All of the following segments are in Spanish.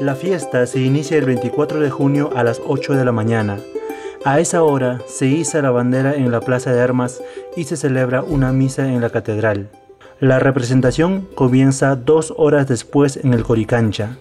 La fiesta se inicia el 24 de junio a las 8 de la mañana. A esa hora se iza la bandera en la Plaza de Armas y se celebra una misa en la catedral. La representación comienza dos horas después en el Coricancha,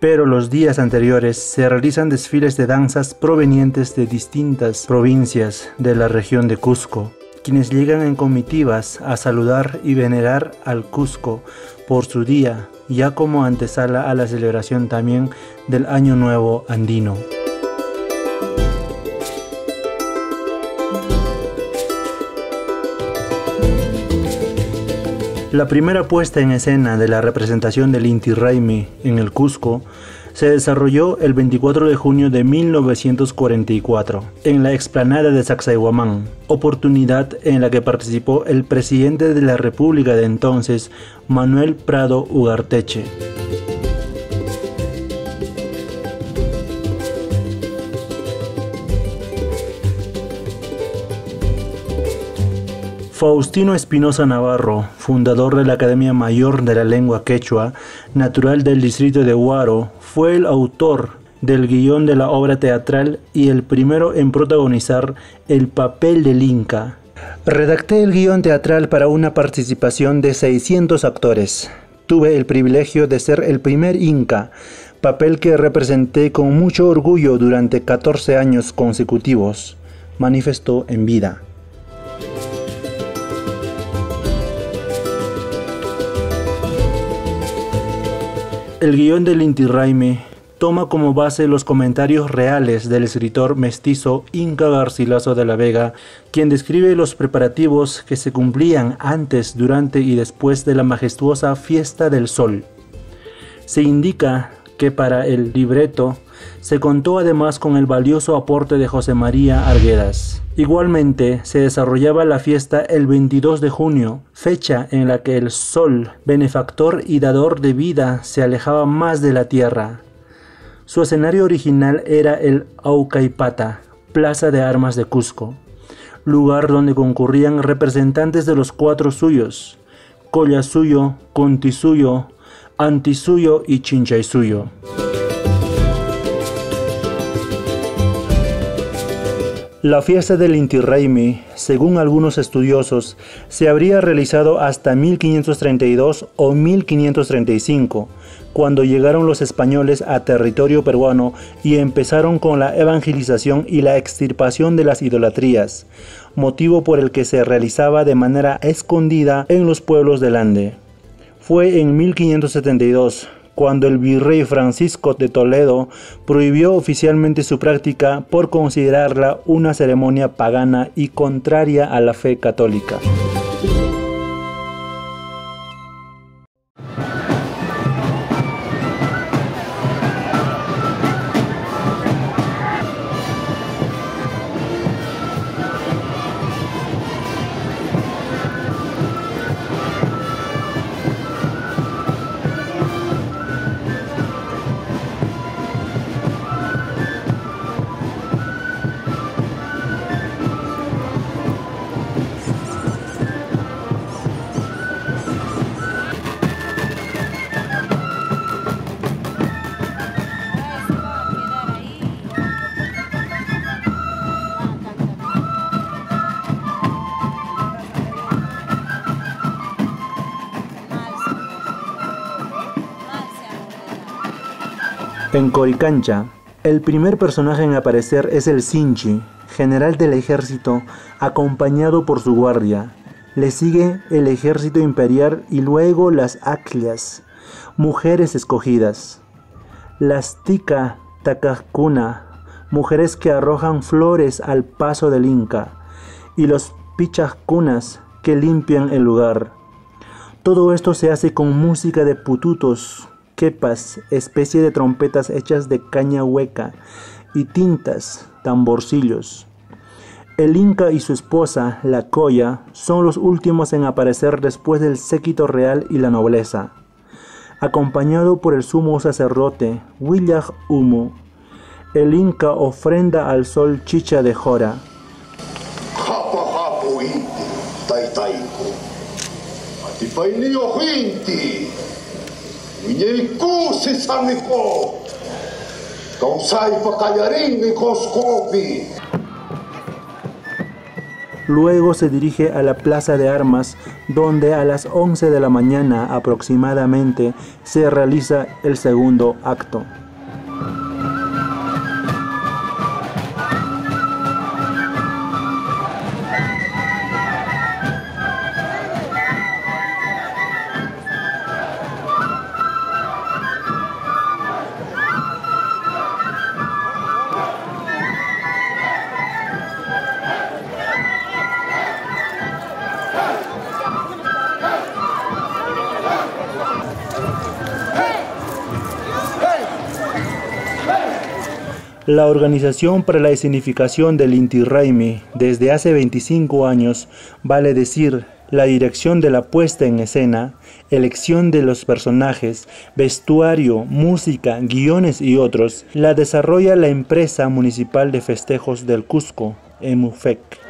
pero los días anteriores se realizan desfiles de danzas provenientes de distintas provincias de la región de Cusco, quienes llegan en comitivas a saludar y venerar al Cusco por su día, ya como antesala a la celebración también del Año Nuevo Andino. La primera puesta en escena de la representación del Inti Raymi en el Cusco se desarrolló el 24 de junio de 1944 en la explanada de Sacsayhuamán, oportunidad en la que participó el presidente de la República de entonces, Manuel Prado Ugarteche. Faustino Espinosa Navarro, fundador de la Academia Mayor de la Lengua Quechua, natural del distrito de Huaro, fue el autor del guion de la obra teatral y el primero en protagonizar el papel del Inca. Redacté el guion teatral para una participación de 600 actores. Tuve el privilegio de ser el primer Inca, papel que representé con mucho orgullo durante 14 años consecutivos, manifestó en vida. El guion del Inti Raymi toma como base los comentarios reales del escritor mestizo Inca Garcilaso de la Vega, quien describe los preparativos que se cumplían antes, durante y después de la majestuosa Fiesta del Sol. Se indica que para el libreto se contó además con el valioso aporte de José María Arguedas. Igualmente se desarrollaba la fiesta el 22 de junio, fecha en la que el sol, benefactor y dador de vida, se alejaba más de la tierra. Su escenario original era el Aucaipata, Plaza de Armas de Cusco, lugar donde concurrían representantes de los cuatro suyos, Collasuyo, Contisuyo, Antisuyo y Chinchaysuyo. La fiesta del Inti Raymi, según algunos estudiosos, se habría realizado hasta 1532 o 1535, cuando llegaron los españoles a territorio peruano y empezaron con la evangelización y la extirpación de las idolatrías, motivo por el que se realizaba de manera escondida en los pueblos del Ande. Fue en 1572 cuando el virrey Francisco de Toledo prohibió oficialmente su práctica por considerarla una ceremonia pagana y contraria a la fe católica. En Coricancha, el primer personaje en aparecer es el Sinchi, general del ejército, acompañado por su guardia. Le sigue el ejército imperial y luego las Aclias, mujeres escogidas. Las Tika Takakuna, mujeres que arrojan flores al paso del Inca. Y los Pichascunas, que limpian el lugar. Todo esto se hace con música de pututos, quepas, especie de trompetas hechas de caña hueca, y tintas, tamborcillos. El Inca y su esposa, la Coya, son los últimos en aparecer después del séquito real y la nobleza. Acompañado por el sumo sacerdote, Willaj Humo, el Inca ofrenda al sol chicha de Jora. Luego se dirige a la plaza de armas, donde a las 11 de la mañana aproximadamente se realiza el segundo acto. La Organización para la Escenificación del Inti Raymi desde hace 25 años, vale decir, la dirección de la puesta en escena, elección de los personajes, vestuario, música, guiones y otros, la desarrolla la empresa municipal de festejos del Cusco, EMUFEC.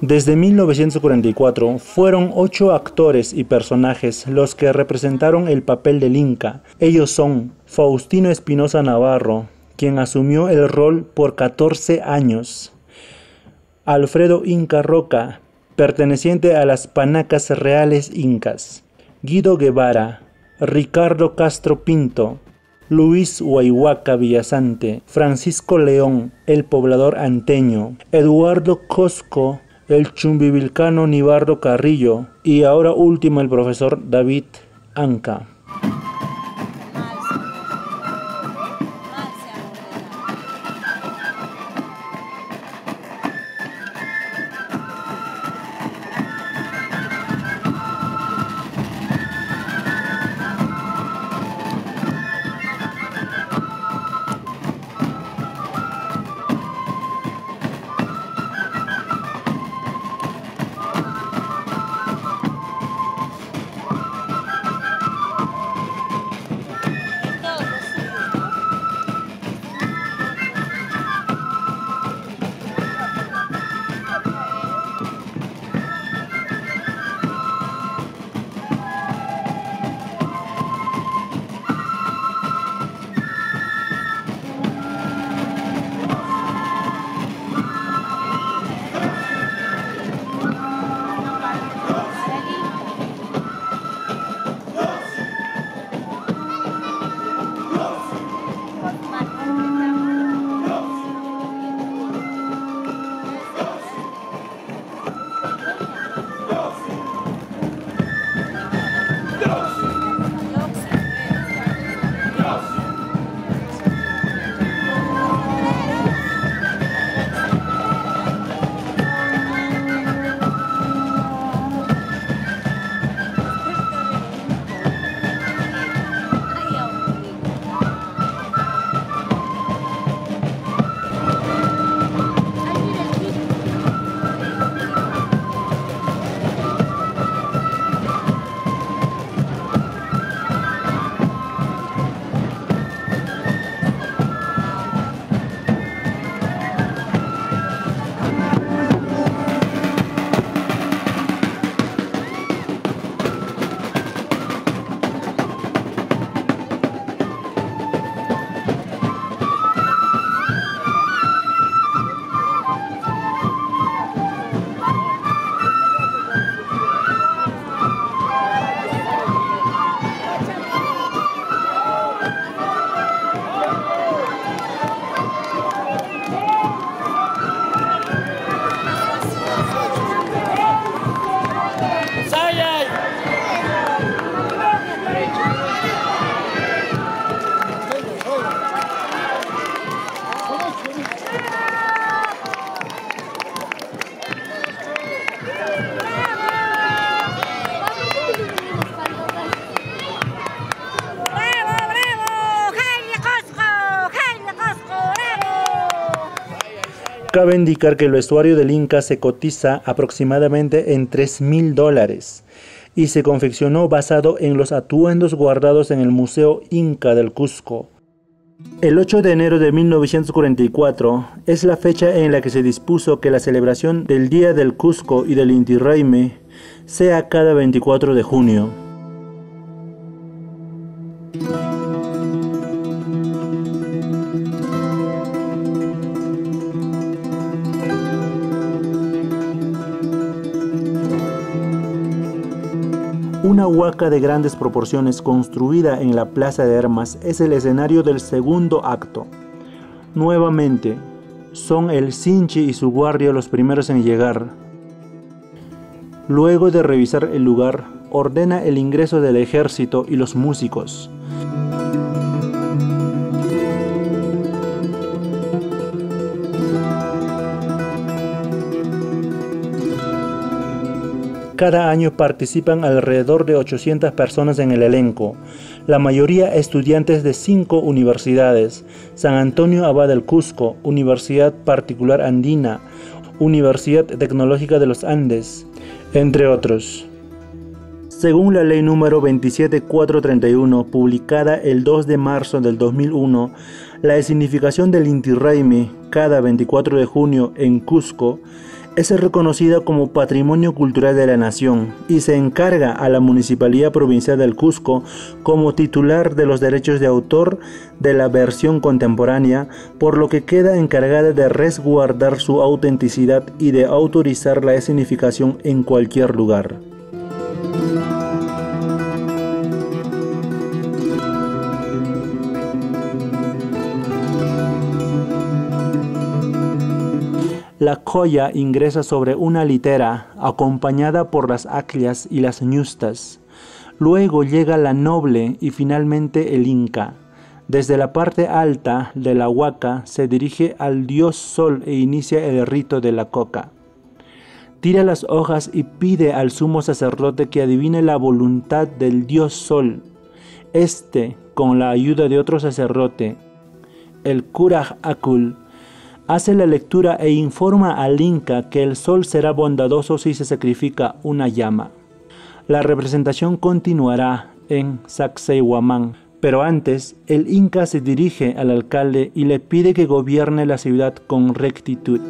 Desde 1944 fueron ocho actores y personajes los que representaron el papel del Inca. Ellos son Faustino Espinosa Navarro, quien asumió el rol por 14 años. Alfredo Inca Roca, perteneciente a las Panacas Reales Incas. Guido Guevara, Ricardo Castro Pinto, Luis Huayhuaca Villasante, Francisco León, el poblador anteño, Eduardo Cosco, el chumbivilcano Nibardo Carrillo y ahora último el profesor David Anca. Cabe indicar que el vestuario del Inca se cotiza aproximadamente en 3 mil dólares y se confeccionó basado en los atuendos guardados en el Museo Inca del Cusco. El 8 de enero de 1944 es la fecha en la que se dispuso que la celebración del Día del Cusco y del Inti Raymi sea cada 24 de junio. Una huaca de grandes proporciones construida en la Plaza de Armas es el escenario del segundo acto. Nuevamente, son el Sinchi y su guardia los primeros en llegar. Luego de revisar el lugar, ordena el ingreso del ejército y los músicos. Cada año participan alrededor de 800 personas en el elenco, la mayoría estudiantes de cinco universidades, San Antonio Abad del Cusco, Universidad Particular Andina, Universidad Tecnológica de los Andes, entre otros. Según la ley número 27431, publicada el 2 de marzo del 2001, la escenificación del Inti Raymi cada 24 de junio en Cusco es reconocida como Patrimonio Cultural de la Nación y se encarga a la Municipalidad Provincial del Cusco como titular de los derechos de autor de la versión contemporánea, por lo que queda encargada de resguardar su autenticidad y de autorizar la escenificación en cualquier lugar. La colla ingresa sobre una litera acompañada por las aclias y las ñustas. Luego llega la noble y finalmente el inca. Desde la parte alta de la huaca se dirige al dios sol e inicia el rito de la coca. Tira las hojas y pide al sumo sacerdote que adivine la voluntad del dios sol. Este, con la ayuda de otro sacerdote, el Kuraj Akul, hace la lectura e informa al Inca que el sol será bondadoso si se sacrifica una llama. La representación continuará en Sacsayhuamán, pero antes el Inca se dirige al alcalde y le pide que gobierne la ciudad con rectitud.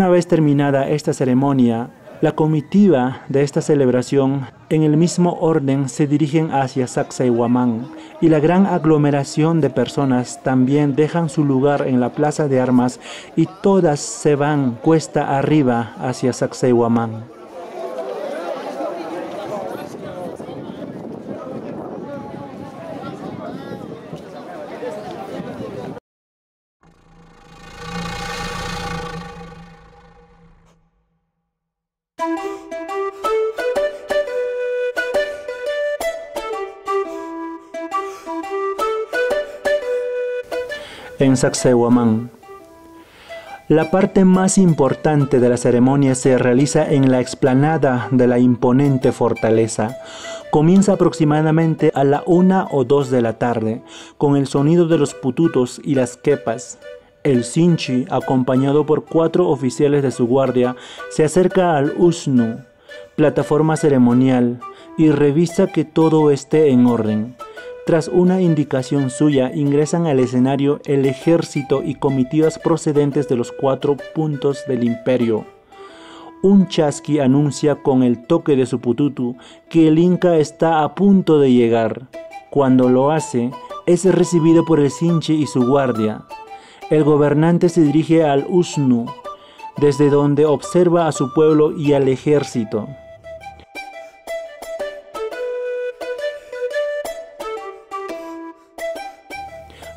Una vez terminada esta ceremonia, la comitiva de esta celebración en el mismo orden se dirigen hacia Sacsayhuamán y la gran aglomeración de personas también dejan su lugar en la plaza de armas y todas se van cuesta arriba hacia Sacsayhuamán. En. La parte más importante de la ceremonia se realiza en la explanada de la imponente fortaleza. Comienza aproximadamente a la una o dos de la tarde, con el sonido de los pututos y las quepas. El Sinchi, acompañado por cuatro oficiales de su guardia, se acerca al Usnu, plataforma ceremonial, y revisa que todo esté en orden. Tras una indicación suya, ingresan al escenario el ejército y comitivas procedentes de los cuatro puntos del imperio. Un chasqui anuncia con el toque de su pututu que el Inca está a punto de llegar. Cuando lo hace, es recibido por el Sinche y su guardia. El gobernante se dirige al Usnu, desde donde observa a su pueblo y al ejército.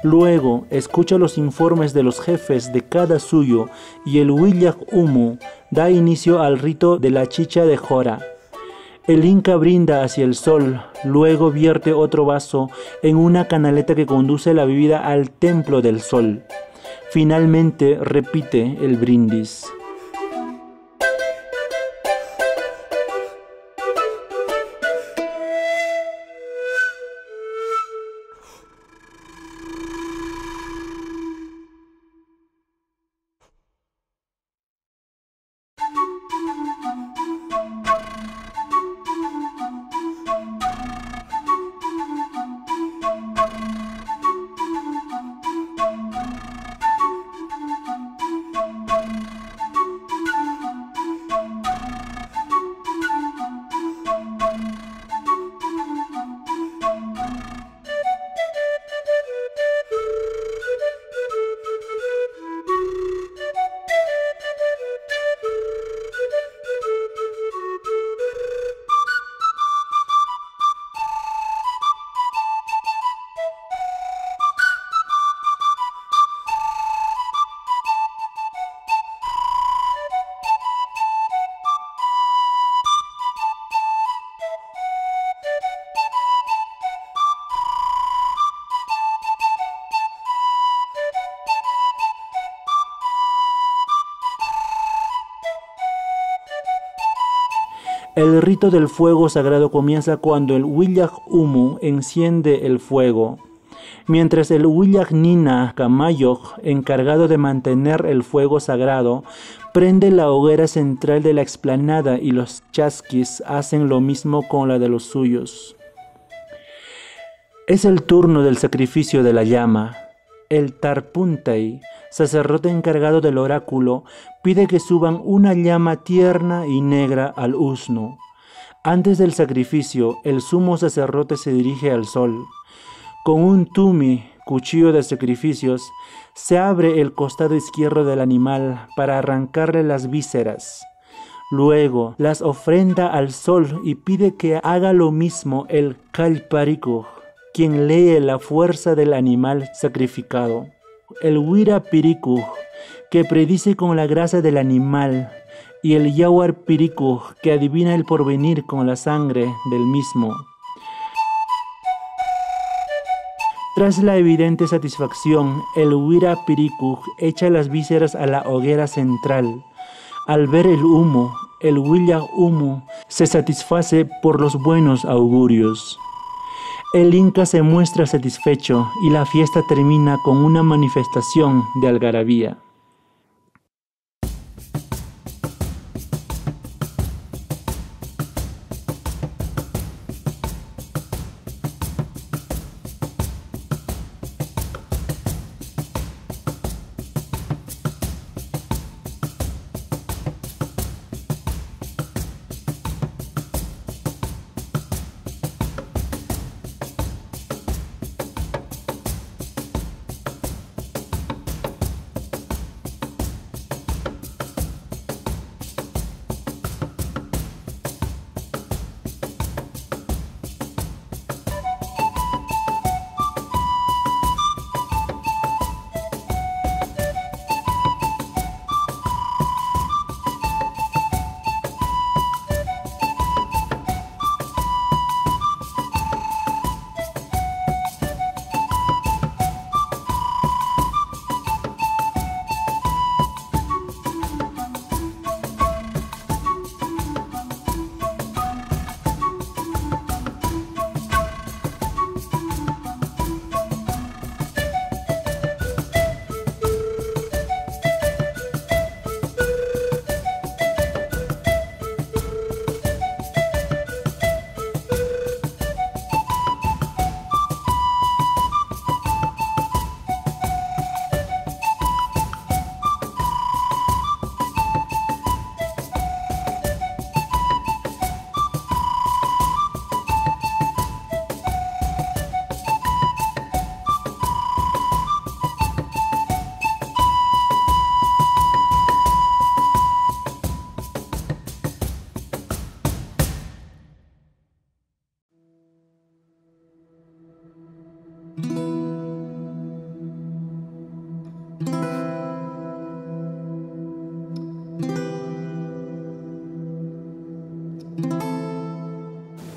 Luego escucha los informes de los jefes de cada suyo y el Willag Humo da inicio al rito de la chicha de Jora. El Inca brinda hacia el sol, luego vierte otro vaso en una canaleta que conduce la bebida al templo del sol. Finalmente repite el brindis. El rito del fuego sagrado comienza cuando el Willag Umu enciende el fuego, mientras el Willag Nina Kamayok, encargado de mantener el fuego sagrado, prende la hoguera central de la explanada y los chasquis hacen lo mismo con la de los suyos. Es el turno del sacrificio de la llama. El Tarpuntay sacerdote encargado del oráculo, pide que suban una llama tierna y negra al usno. Antes del sacrificio, el sumo sacerdote se dirige al sol. Con un tumi, cuchillo de sacrificios, se abre el costado izquierdo del animal para arrancarle las vísceras. Luego las ofrenda al sol y pide que haga lo mismo el Kalparico, quien lee la fuerza del animal sacrificado el Wira Piriku, que predice con la grasa del animal, y el Yawar Piriku, que adivina el porvenir con la sangre del mismo. Tras la evidente satisfacción, el Wira Piriku echa las vísceras a la hoguera central. Al ver el humo, el Willa Humo se satisface por los buenos augurios. El Inca se muestra satisfecho y la fiesta termina con una manifestación de algarabía.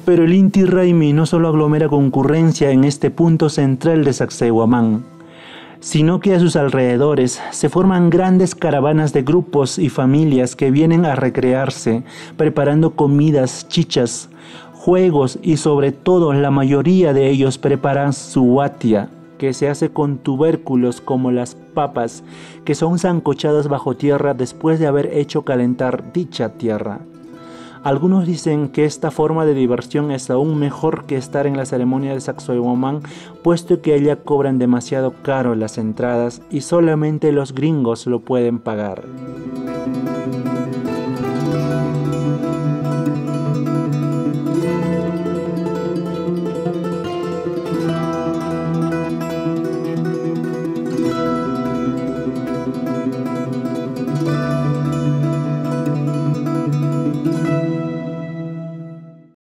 Pero el Inti Raimi no solo aglomera concurrencia en este punto central de Sacsayhuamán, sino que a sus alrededores se forman grandes caravanas de grupos y familias que vienen a recrearse, preparando comidas, chichas, juegos y sobre todo la mayoría de ellos preparan su watia, que se hace con tubérculos como las papas, que son zancochadas bajo tierra después de haber hecho calentar dicha tierra. Algunos dicen que esta forma de diversión es aún mejor que estar en la ceremonia de Sacsayhuamán, puesto que allá cobran demasiado caro las entradas y solamente los gringos lo pueden pagar.